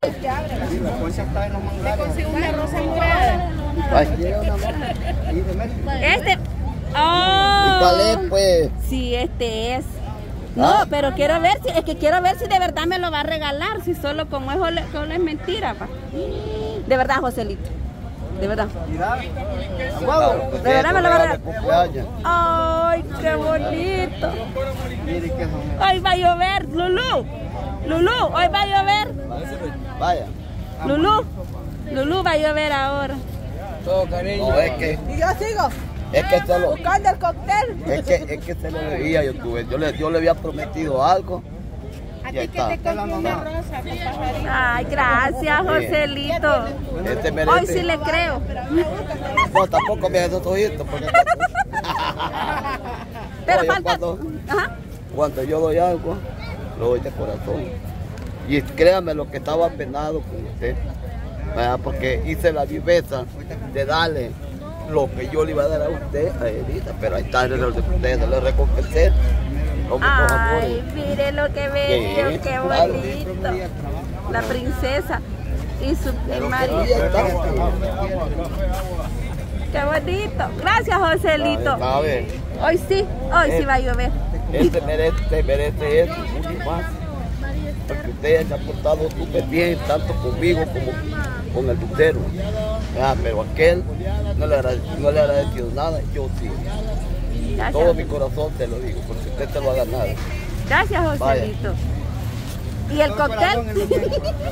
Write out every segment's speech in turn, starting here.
Te consigo una rosa morada. Este. ¿Y Oh. cuál es, pues? Sí, este es. No, Ah. pero quiero ver si, es que quiero ver si de verdad me lo va a regalar, si solo como es, solo es mentira, pa. De verdad, Joselito. De verdad. Claro, pues, De verdad me lo va a de cumpleaños. Ay, qué bonito. Hoy va a llover, Lulú. Lulú, hoy va a llover. Vaya. Lulú. Lulú va a llover ahora. No, es que, Y yo sigo es que se lo, buscando el cóctel. es que, es que se lo debía yo tuve. Yo le, yo le había prometido algo. A Y ahí ti que te está. compré una rosa. Ay, gracias, Joselito. Este merece. Hoy sí le creo. No, tampoco me esos ojitos. Porque Pero No, falta. cuando- Ajá. Cuando yo doy algo, lo doy de corazón. Y créame lo que estaba penado con usted. ¿verdad? Porque hice la viveza de darle lo que yo le iba a dar a usted, a Edita, pero ahí está el de usted, le recompensé. Ay, mire lo que bello, Sí, qué claro. bonito. La princesa y su y marido. Qué bonito. Gracias, Joselito. A ver, Hoy sí, hoy sí Eh. va a llover. este merece, merece esto, más. Porque usted se ha portado súper bien, tanto conmigo como con el lucero. ¿verdad? Pero aquel no le, no le ha agradecido nada, yo sí. Todo mi Gracias. corazón te lo digo, porque usted te lo ha ganado. Gracias, Joselito. ¿Y el cóctel?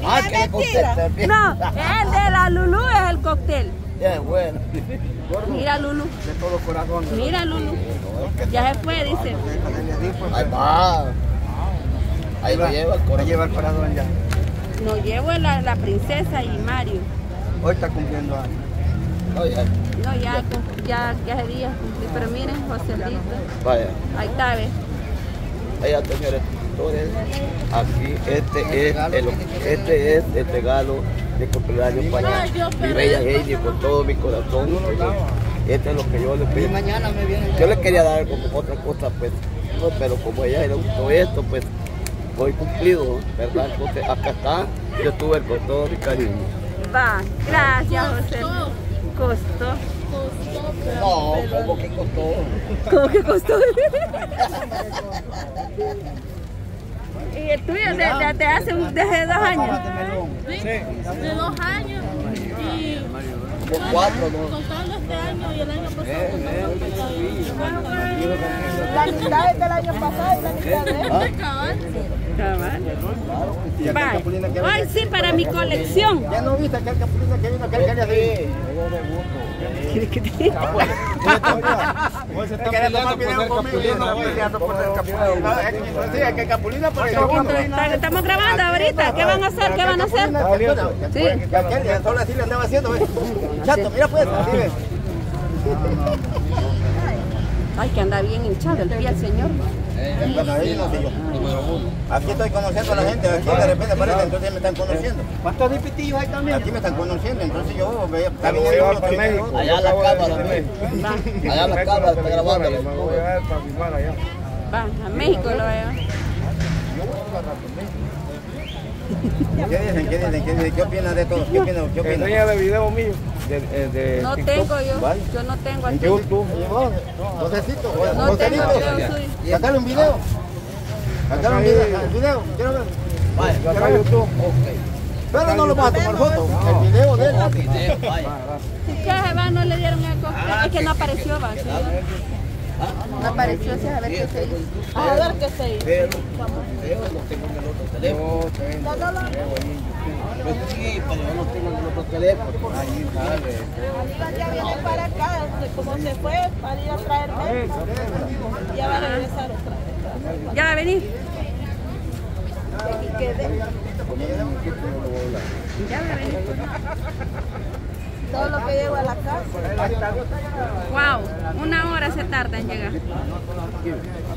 Ah, que le conteste bien. No, el de la Lulú es el cóctel. Bueno. Mira, Lulú. De todo corazón. Mira, Lulú. Ya se fue, dice. Ahí va. Ahí lo lleva el corazón. lleva el corazón ya. No llevo la, la princesa y Mario. Hoy está cumpliendo años. No, ya, cum- ya, ya hace días cumplí. Pero miren, Joselito. vaya. Ahí está, ¿ves? Allá, señores aquí este es el, este es el regalo de cumpleaños para mi bella Heidi con todo mi corazón. Este es lo que yo le pedí. Mañana me viene. Yo le quería dar como otra cosa, pues, no, pero como a ella le gustó esto, pues, voy cumplido, ¿verdad? Entonces, acá está, yo tuve con todo mi cariño. Va, gracias, José. Costó. No, como que costó. ¿Cómo que costó? ¿Y el tuyo de, de, de hace un- desde dos años? De dos años. Y cuatro, ¿no? contando este año y el año pasado. La mitad es del año pasado y la mitad de este. Cabal. Y aquel Bye. capulina que Ay, sí, para mi colección. Ya no viste aquel capulina que vino, aquel que peleando por capulina. peleando por capulina. Sí, capulina por el Estamos grabando ahorita. ¿Qué van a hacer? ¿Qué van a hacer? Sí. Sí. Aquel, solo así le andaba haciendo. ¿ves? Chato, mira pues, así ves. Ay, que anda bien hinchado el pie el señor. Yo. Aquí estoy conociendo a la gente, aquí de repente parece, entonces me están conociendo. ¿Cuántos dipitillos hay también? Aquí me están conociendo, entonces yo veía, está viniendo uno que Allá la cámara, pues. Va, allá la cámara está grabando. va, a México lo veo. ¿Qué dicen? ¿Qué dicen? ¿Qué dicen? ¿Qué opinan de todo? ¿Qué opinan? ¿Qué opinan? de video mío. De, eh, de No TikTok. tengo yo. Vale. Yo no tengo ¿En aquí. Sacale un video. Sacale un video, el video, quiero ver. Vaya, Quiero ver YouTube. Pero no lo vas a tomar foto, el video de él. video, vaya. ¿Qué va? No le dieron el cóctel. Es que no apareció, va. No apareció, sí, a ver qué se hizo. A ver qué se hizo. Pero los tengo en el otro teléfono. Pues sí, pero yo los tengo en el otro teléfono. Ahí sale. Ya viene para acá, como se fue, para ir a traerme. Ya va a regresar otra vez. Ya venir. Ya a venir. Todo lo que llevo a la casa. Wow, una hora se tarda en llegar.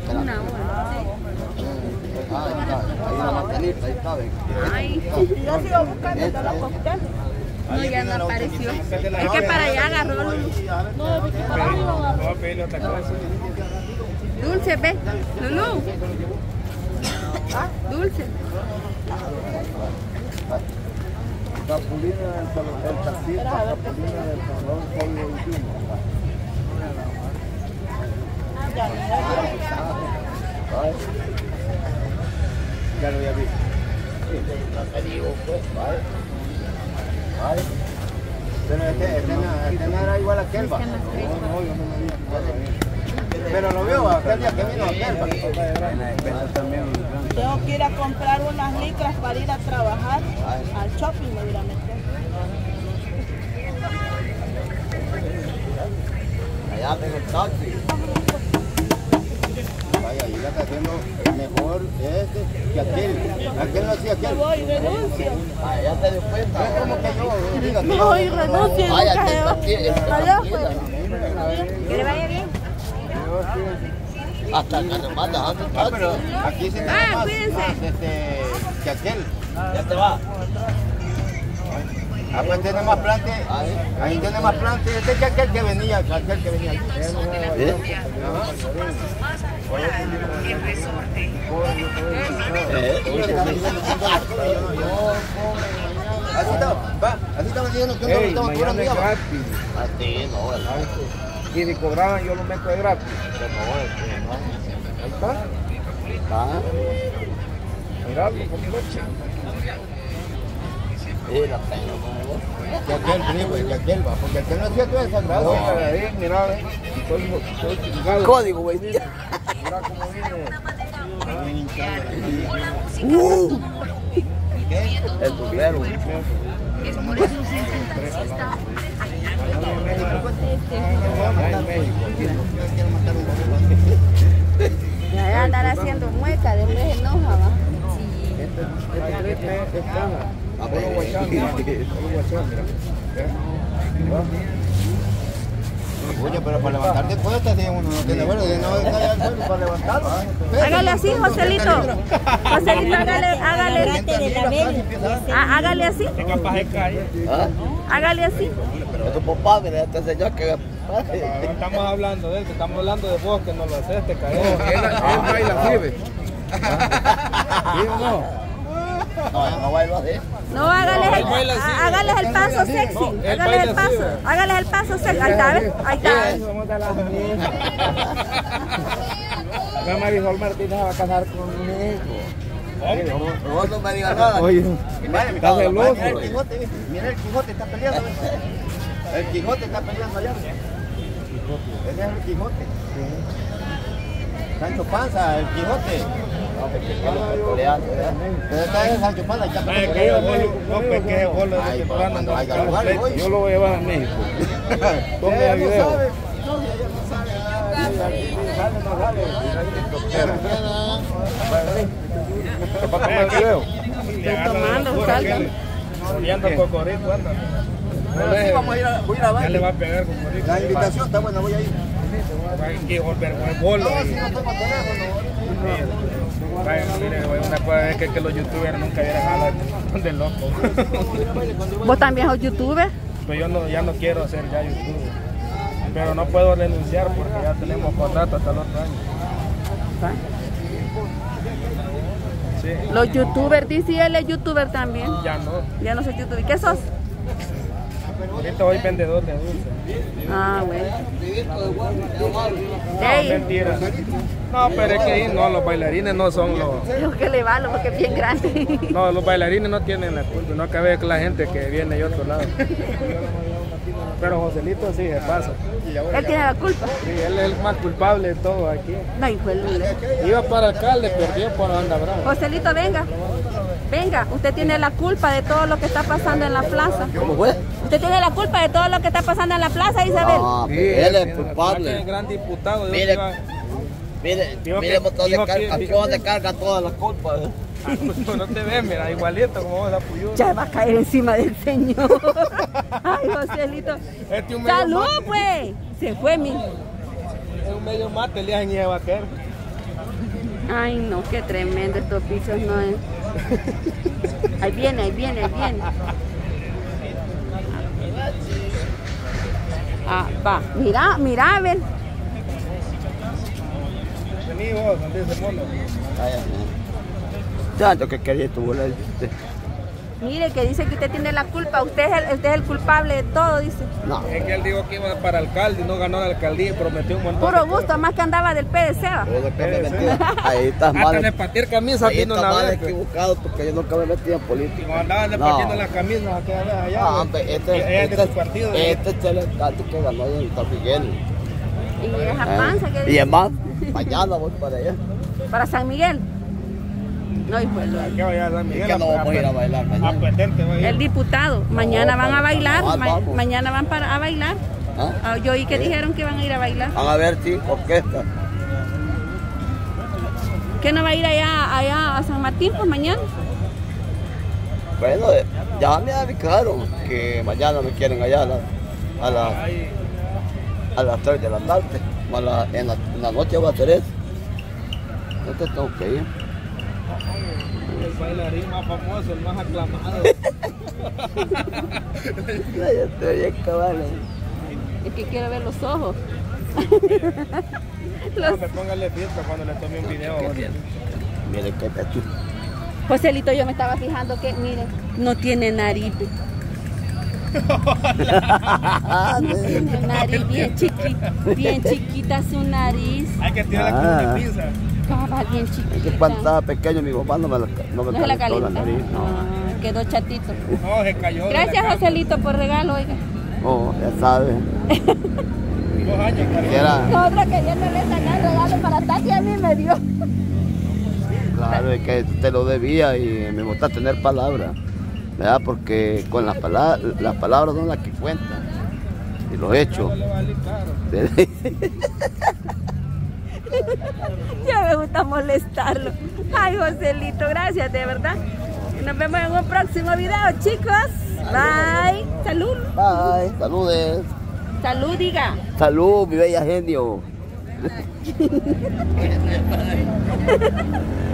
Una hora. Ah, ahí está. Ahí está la canita, ahí está. ven. Ay, yo sigo buscando los cócteles. no, ya no apareció. Es que para allá agarró. No, de que para arriba va. Voy a pedirle otra cosa. Dulce, ve. Lulu. Dulce. Capulina del Salvador, el taxista Capulina del Salvador, código 21. Ay. Ya lo había visto. Pero este, este, no, este no era igual a aquel. No, no, yo no me vi igual a él. Pero lo vio aquel día que vino aquel, va. Tengo que ir a comprar unas licras para ir a trabajar al shopping, me voy a ir a meter. Allá tengo el taxi. Vaya, y ya está haciendo mejor este que aquel. Aquel no hacía Me aquel. voy, renuncio. Ah, ya te dio cuenta. Es como que yo diga Me voy, renuncio y Vaya, Adiós, aquí, pues. Que le vaya bien. Hasta que nos manda a Ah, pero aquí sí tiene Ah, más, cuídense. más, este, que aquel. Ya te va. Ah, pues tiene más plante. Ahí tiene más plante. Este que aquel que venía, aquel que venía. ¿Eh? Así está, va, así estaba diciendo que uno Ey, estaba mañana cobrando es ya. va. gratis. Así no, Y si cobraban, yo lo meto de gratis. Ahí está. Ah, va, porque aquel no hacía toda esa No, gracia. ahí, mira, ve. Estoy, estoy chingado. Código, güey. Mira cómo viene. Uh. El turbero. Ya debe andar haciendo mueca, después enoja, va. Este, este triple es caja. Solo guachán, mira. Solo guachán, mira. ¿Ve? Oye, pero para levantarte cuesta, si uno no tiene bueno, de no caer al suelo para levantarlo. Hágale así, Joselito. Joselito, hágale, hágale. Ah, Hágale así, ¿Ah? hágale así. Es tu papá, mira, este señor que... No estamos hablando de él, estamos hablando de vos que no lo haces, te caes. él, él baila así, ve. ¿Sí o no? No, no bailo así. No, hágale el, Él baila así. há- hágale el paso sexy. él Hágale el paso. ¿ve? Hágale el paso sexy. Ahí está, ¿ves? Ahí está. La Marisol Martínez va a casar conmigo. Vos no me digas nada. Oye, Mira, está celoso. Mira el Quijote, mira el Quijote está peleando. ¿ves? El Quijote está peleando allá. Ese es el Quijote. Sancho Panza, el Quijote. Que yo lo voy a llevar a México. Ella el no video. sabe. No, ella no sabe. Ay, Sale, no sale. Para tomar el video. Estoy tomando, salga. Oliendo cocorito, anda. Pero sí, vamos a ir a, voy a ir a Ya le va a pegar cocorito. La invitación está buena, voy a ir. Hay que volver con el bolo. No, si no tengo teléfono. Que, que los youtubers nunca vieran a la de loco. ¿Vos también sos youtuber? Pues yo no, ya no quiero ser ya youtuber. Pero no puedo renunciar porque ya tenemos contrato hasta el otro año. Sí, Los youtubers, dice él es youtuber también. ya no. Ya no soy youtuber. ¿Qué sos? Ahorita soy vendedor de dulces. Ah, bueno. No, mentira. No, pero es que ahí no, los bailarines no son los... creo que le valo porque es bien grande. No, los bailarines no tienen la culpa, no cabe que la gente que viene de otro lado. Pero Joselito sí se pasa. Él tiene la culpa. Sí, él es el más culpable de todo aquí. No, hijo de Lula. Iba para alcalde, perdió por anda bravo. Joselito, venga. Venga, usted tiene la culpa de todo lo que está pasando en la plaza. ¿Cómo fue? Usted tiene la culpa de todo lo que está pasando en la plaza, Isabel. Ah, Sí, él es El culpable. gran diputado de Mire, Mire, mire de carga, donde carga todas las culpas. ¿eh? Ah, pues no te ves, mira, igualito como la puyuda. Ya va a caer encima del señor. Ay, Joselito. Este un medio Salud, mate, pues. Se fue mi. es un medio mate, le y va a caer. Ay, no, qué tremendo estos bichos, no es. Ahí viene, ahí viene, ahí viene. Ah, va. Mira, mira, a ver. Vení. Tanto que quería tu bola. Mire, que dice que usted tiene la culpa. Usted es el, usted es el culpable de todo, dice. No, Es que él dijo que iba para alcalde y no ganó la alcaldía y prometió un montón Puro gusto, más que andaba del PDC. va. que. Ahí estás Hasta mal. en repartir camisas Ahí vino está una mal vez. equivocado porque yo nunca me metí en política. Como andaban No. repartiendo las camisas aquella vez allá. No, güey. hombre, Y este, ella es de este, su partido. ¿eh? este es el alcalde que ganó en San Miguel. Y esa Eh, panza que Y dice. es más, mañana voy para allá. Para San Miguel. No, y pues, lo- ¿Qué vaya a San ¿Y Miguel? que no vamos a ir a bailar A mañana? A ir. el diputado. Mañana van a bailar. carnaval ma- vamos. mañana van para, a bailar. ¿Ah? Ah, Yo oí que dijeron que van a ir a bailar. Van a ver si orquesta. ¿Que no va a ir allá, allá a San Martín pues mañana? Bueno, ya me avisaron que mañana me quieren allá a las a Ay, a las 3 de la tarde. A la- en, la, en la noche va a ser eso. Entonces tengo que ir. El bailarín más famoso, el más aclamado. Ya estoy bien cabal. Es que quiero ver los ojos. No me póngale fiesta cuando le tome un video. Mire qué pecho. Joselito, yo me estaba fijando que, miren, no tiene nariz. Tiene nariz bien chiquita, bien chiquita su nariz. Hay que tirarle como Ah. una pinza. Bien Es que cuando estaba pequeño mi papá no me, la, no me No la calentó la calienta. nariz. No. Ah, quedó chatito. No, se cayó. de la Gracias. Joselito, por regalo, oiga. Oh, ya sabes. Dos años. Quisiera, Nosotros queriéndole sacar regalo para Tati, a mí me dio. claro, es que te lo debía y me gusta tener palabras. ¿Verdad? Porque con las palabras, las palabras son las que cuentan. Y los hechos. No le va a salir caro. Ya me gusta molestarlo. Ay, Joselito, gracias, de verdad. Nos vemos en un próximo video, chicos. Bye. Salud. Bye, saludes. Salud, diga. Salud, mi bella genio.